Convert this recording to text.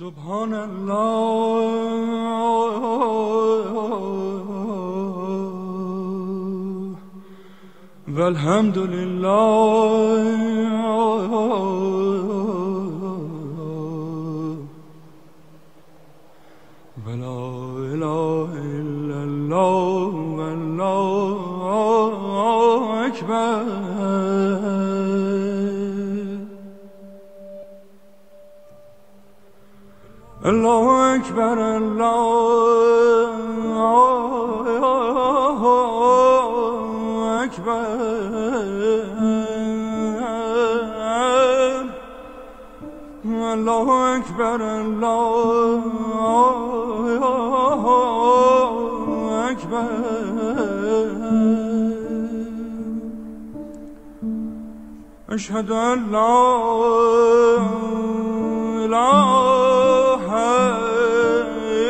سبحان الله. والحمد لله. ولا إله إلا الله. والله أكبر. الله أكبر الله أكبر الله أكبر الله أكبر أشهد أن لا إله